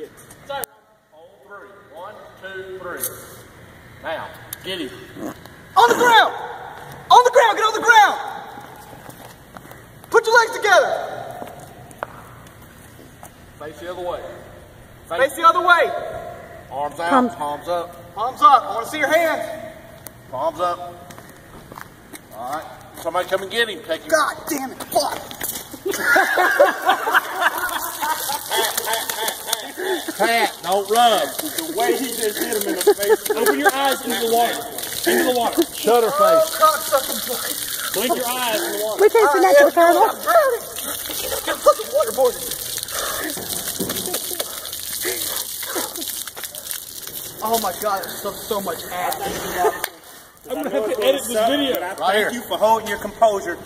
Get. Stay. Hold three. One, two, three. Now, get him. On the ground! On the ground! Get on the ground! Put your legs together! Face the other way. Face the other way! Arms out, Palms- palms up, Palms up. I want to see your hands. palms up. All right. Somebody come and get him. Take him. God damn it. Fuck. Pat, don't rub. The way he just hit him in the face. Open your eyes into the water. Into the water. Shut her Oh, face. cocksucking boy. Blink your eyes in the water. We tasting that to the carnival. I'm drowning. Get fucking waterboarded. Oh my god, it's so, so much ass. I'm gonna have to edit this video. Thank you for holding your composure